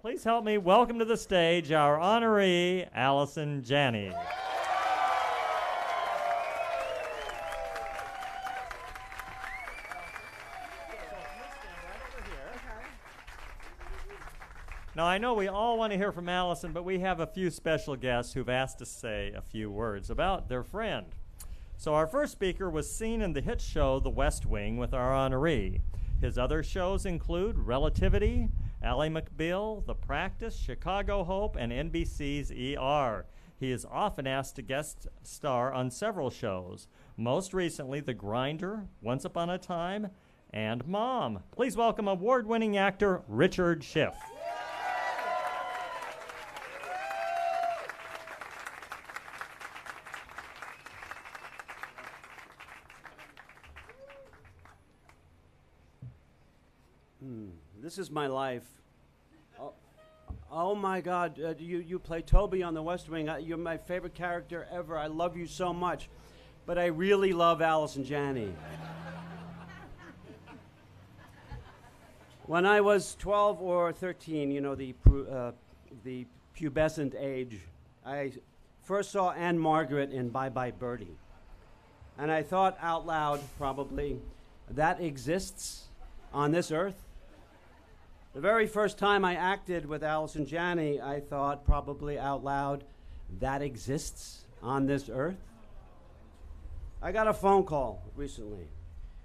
Please help me welcome to the stage our honoree, Allison Janney. Now, I know we all want to hear from Allison, but we have a few special guests who've asked to say a few words about their friend. So, our first speaker was seen in the hit show The West Wing with our honoree. His other shows include Relativity, Ally McBeal, The Practice, Chicago Hope, and NBC's ER. He is often asked to guest star on several shows, most recently The Grinder, Once Upon a Time, and Mom. Please welcome award winning actor Richard Schiff. This is my life. Oh, oh my God! Uh, you you play Toby on The West Wing. You're my favorite character ever. I love you so much, but I really love Allison Janney. when I was 12 or 13, you know the uh, the pubescent age, I first saw Ann-Margret in Bye Bye Birdie, and I thought out loud, probably, that exists on this earth. The very first time I acted with Allison Janney, I thought probably out loud, that exists on this earth. I got a phone call recently.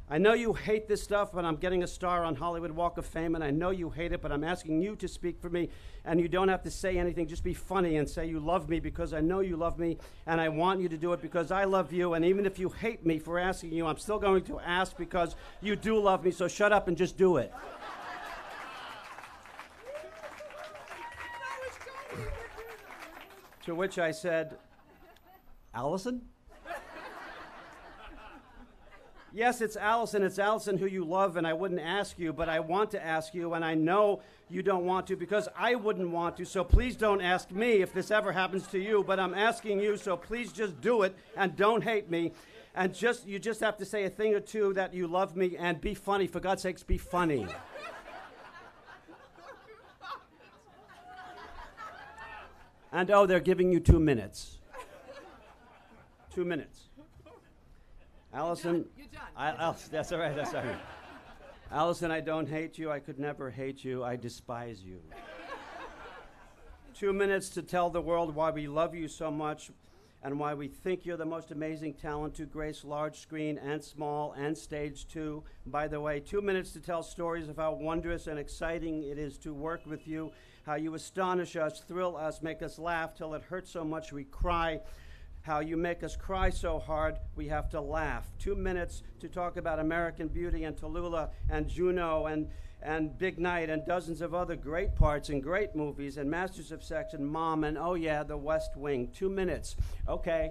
I know you hate this stuff, but I'm getting a star on Hollywood Walk of Fame, and I know you hate it, but I'm asking you to speak for me, and you don't have to say anything. Just be funny and say you love me because I know you love me, and I want you to do it because I love you. And even if you hate me for asking you, I'm still going to ask because you do love me, so shut up and just do it. To which I said, Allison? yes, it's Allison. It's Allison who you love, and I wouldn't ask you, but I want to ask you, and I know you don't want to because I wouldn't want to. So please don't ask me if this ever happens to you, but I'm asking you, so please just do it and don't hate me. And just you just have to say a thing or two that you love me and be funny. For God's sakes, be funny. And oh, they're giving you two minutes. two minutes. Allison, You're done. I, Al- that's all right. That's all right. Allison, I don't hate you. I could never hate you. I despise you. Two minutes to tell the world why we love you so much and why we think you're the most amazing talent to grace large screen and small and stage two. By the way, two minutes to tell stories of how wondrous and exciting it is to work with you, how you astonish us, thrill us, make us laugh till it hurts so much we cry, how you make us cry so hard we have to laugh. Two minutes to talk about American Beauty and Tallulah and Juno and, and Big Night and dozens of other great parts and great movies and Masters of Sex and Mom and oh yeah, The West Wing. Two minutes. Okay.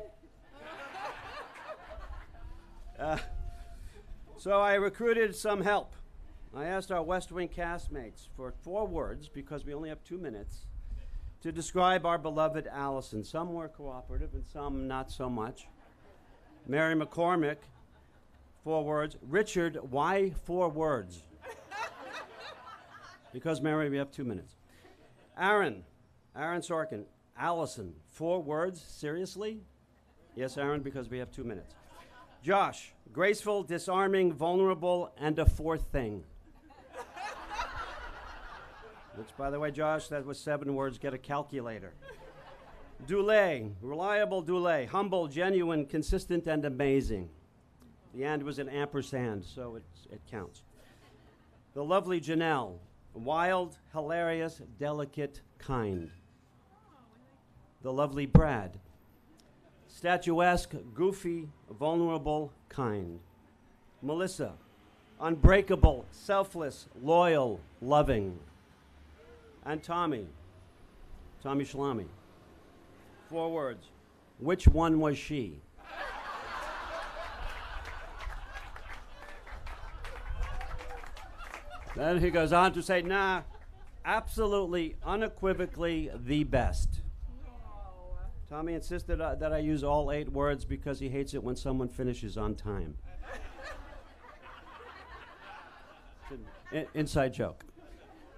Uh, so I recruited some help. I asked our West Wing castmates for four words because we only have two minutes to describe our beloved Allison. Some were cooperative and some not so much. Mary McCormack, four words. Richard, why four words? because, Mary, we have two minutes. Aaron, Aaron Sorkin, Allison, four words? Seriously? Yes, Aaron, because we have two minutes. Josh, graceful, disarming, vulnerable, and a fourth thing. Which, by the way, Josh, that was seven words. Get a calculator. Dulé, reliable Dulé, humble, genuine, consistent, and amazing. The and was an ampersand, so it's, it counts. The lovely Janel, wild, hilarious, delicate, kind. The lovely Brad, statuesque, goofy, vulnerable, kind. Melissa, unbreakable, selfless, loyal, loving. And Tommy, Tommy Schlamme. Four words. Which one was she? then he goes on to say, nah, absolutely, unequivocally the best. Tommy insisted uh, that I use all eight words because he hates it when someone finishes on time. It's an i- inside joke.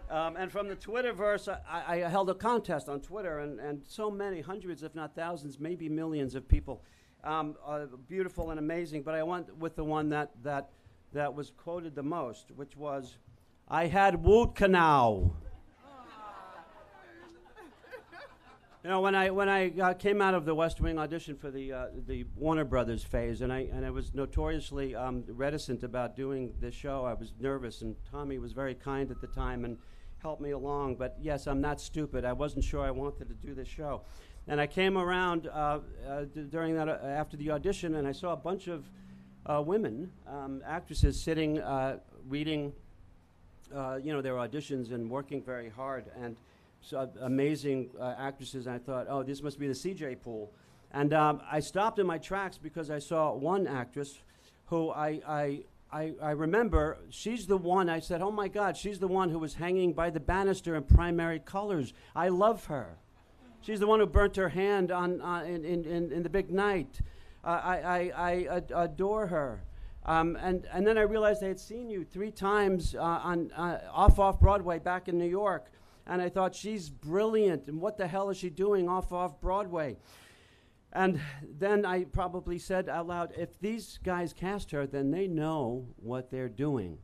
Um, and from the Twitterverse, I, I held a contest on Twitter, and, and so many, hundreds, if not thousands, maybe millions of people. Um, uh, beautiful and amazing, but I went with the one that, that, that was quoted the most, which was, I had Woot Canal. You know, when I when I uh, came out of the West Wing audition for the uh, the Warner Brothers phase, and I and I was notoriously um, reticent about doing this show. I was nervous, and Tommy was very kind at the time and helped me along. But yes, I'm not stupid. I wasn't sure I wanted to do this show, and I came around uh, uh during that uh, after the audition, and I saw a bunch of uh, women um, actresses sitting reading, you know, their auditions and working very hard and so amazing uh, actresses, and I thought, oh, this must be the CJ pool. And um, I stopped in my tracks because I saw one actress who I, I, I, I, remember, she's the one, I said, oh my God, she's the one who was hanging by the banister in primary colors. I love her. She's the one who burnt her hand on, uh, in, in, in, in, the big night. Uh, I, I, I ad- adore her. Um, and, and then I realized I had seen you three times uh, on, uh, off off Broadway back in New York and I thought, she's brilliant, and what the hell is she doing off off Broadway? And then I probably said out loud, if these guys cast her, then they know what they're doing.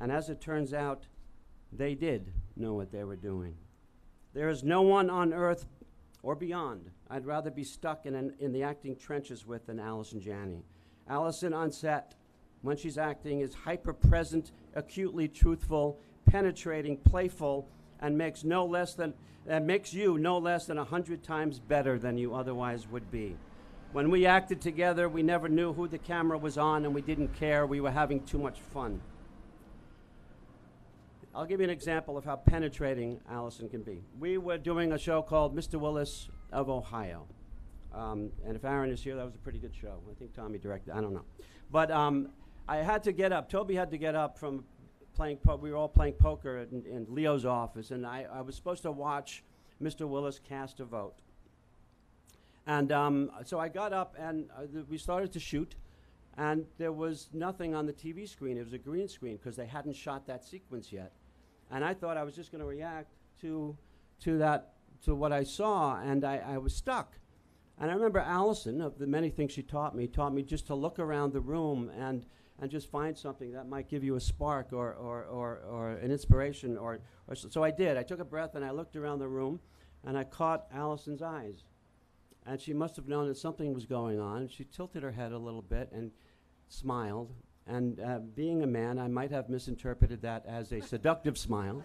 And as it turns out, they did know what they were doing. There is no one on earth or beyond I'd rather be stuck in, an, in the acting trenches with than Allison Janney. Allison on set, when she's acting, is hyper present, acutely truthful, penetrating, playful, and makes no less than and makes you no less than a hundred times better than you otherwise would be. When we acted together, we never knew who the camera was on and we didn't care. We were having too much fun. I'll give you an example of how penetrating Allison can be. We were doing a show called Mr. Willis of Ohio. Um, and if Aaron is here, that was a pretty good show. I think Tommy directed, I don't know. But um, I had to get up. Toby had to get up from playing, po- we were all playing poker in, in Leo's office, and I, I was supposed to watch Mr. Willis cast a vote. And um, so I got up and uh, th- we started to shoot, and there was nothing on the TV screen. It was a green screen because they hadn't shot that sequence yet. And I thought I was just going to react to, to that, to what I saw, and I, I was stuck. And I remember Allison, of the many things she taught me, taught me just to look around the room and and just find something that might give you a spark or, or, or, or an inspiration. Or, or so, so I did. I took a breath and I looked around the room and I caught Allison's eyes. And she must have known that something was going on. She tilted her head a little bit and smiled. And uh, being a man, I might have misinterpreted that as a seductive smile.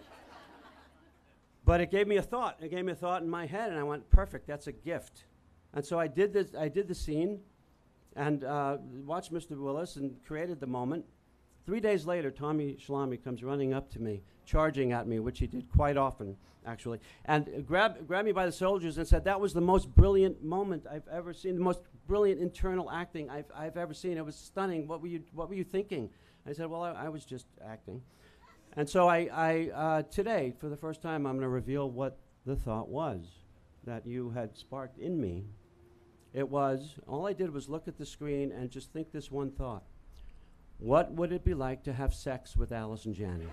But it gave me a thought. It gave me a thought in my head, and I went, perfect, that's a gift. And so I did, this, I did the scene, and uh, watched Mr. Willis and created the moment. Three days later, Tommy Schlamme comes running up to me, charging at me, which he did quite often, actually, and uh, grabbed, me by the shoulders and said, That was the most brilliant moment I've ever seen, the most brilliant internal acting I've, I've ever seen. It was stunning. What were you, what were you thinking? I said, Well, I, I was just acting. And so I, I uh, today, for the first time, I'm going to reveal what the thought was that you had sparked in me it was, all I did was look at the screen and just think this one thought. What would it be like to have sex with Allison Janney?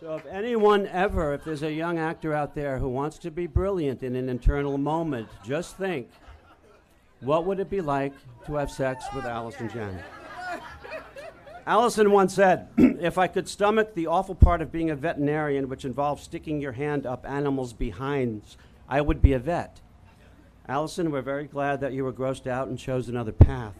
so if anyone ever, if there's a young actor out there who wants to be brilliant in an internal moment, just think, what would it be like to have sex with Allison Janney? Allison once said, if I could stomach the awful part of being a veterinarian, which involves sticking your hand up animals' behinds I would be a vet. Allison, we're very glad that you were grossed out and chose another path.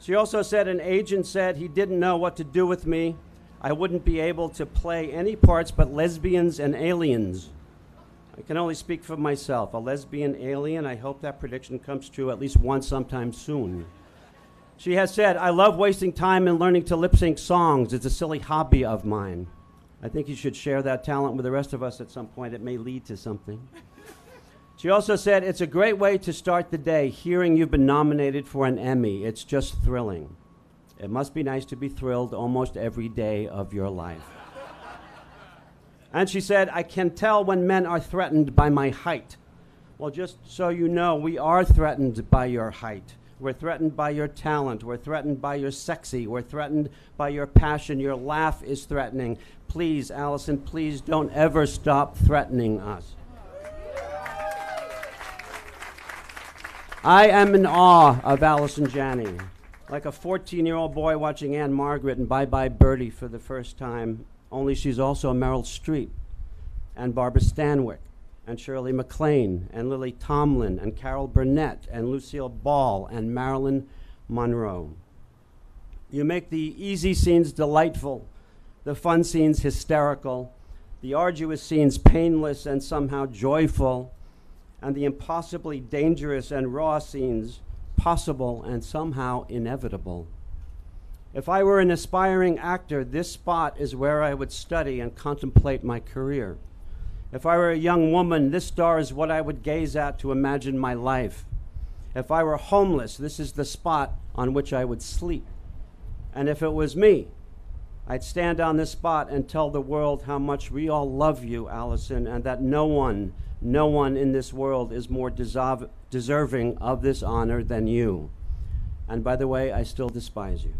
She also said an agent said he didn't know what to do with me. I wouldn't be able to play any parts but lesbians and aliens. I can only speak for myself. A lesbian alien, I hope that prediction comes true at least once sometime soon. She has said, I love wasting time in learning to lip sync songs. It's a silly hobby of mine. I think you should share that talent with the rest of us at some point. It may lead to something. She also said, It's a great way to start the day hearing you've been nominated for an Emmy. It's just thrilling. It must be nice to be thrilled almost every day of your life. and she said, I can tell when men are threatened by my height. Well, just so you know, we are threatened by your height. We're threatened by your talent. We're threatened by your sexy. We're threatened by your passion. Your laugh is threatening. Please, Allison, please don't ever stop threatening us. I am in awe of Allison Janney. Like a 14 year old boy watching Ann-Margret and Bye Bye Birdie for the first time, only she's also Meryl Streep and Barbara Stanwyck and Shirley MacLaine and Lily Tomlin and Carol Burnett and Lucille Ball and Marilyn Monroe. You make the easy scenes delightful, the fun scenes hysterical, the arduous scenes painless and somehow joyful, and the impossibly dangerous and raw scenes possible and somehow inevitable. If I were an aspiring actor, this spot is where I would study and contemplate my career. If I were a young woman, this star is what I would gaze at to imagine my life. If I were homeless, this is the spot on which I would sleep. And if it was me, I'd stand on this spot and tell the world how much we all love you, Allison, and that no one, no one in this world is more deserving of this honor than you. And by the way, I still despise you.